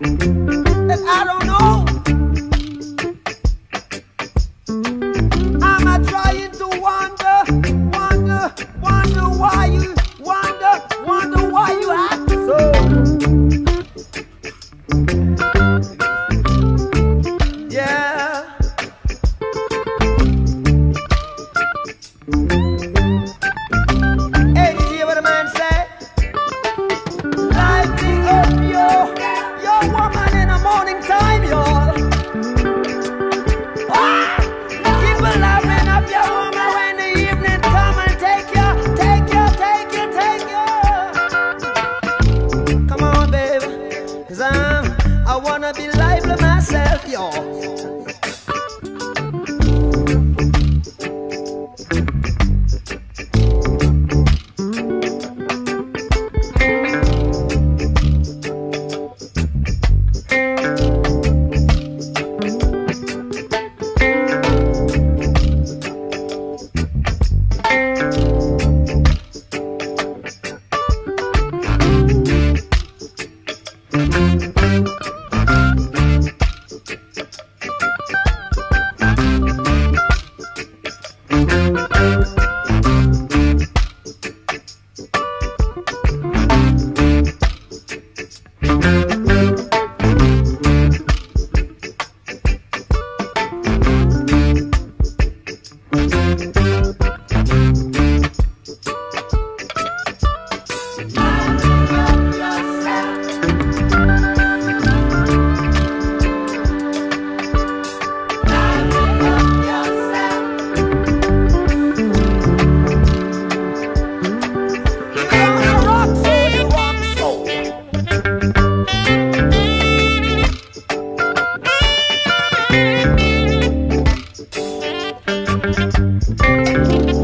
And I don't Thank be